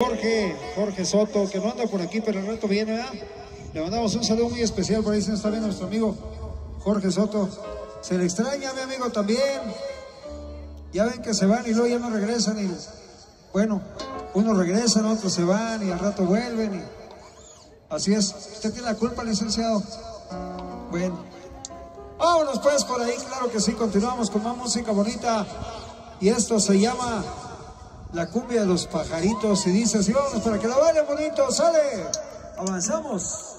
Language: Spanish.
Jorge, Jorge Soto, que no anda por aquí, pero el rato viene, ¿verdad? Le mandamos un saludo muy especial, por ahí se está viendo nuestro amigo Jorge Soto. Se le extraña, mi amigo, también. Ya ven que se van y luego ya no regresan y, bueno, unos regresan, otros se van y al rato vuelven y... Así es. ¿Usted tiene la culpa, licenciado? Bueno. Vámonos pues por ahí, claro que sí, continuamos con más música bonita. Y esto se llama La cumbia de los pajaritos. Y dice así, vámonos para que la vaya bonito, sale. Avanzamos.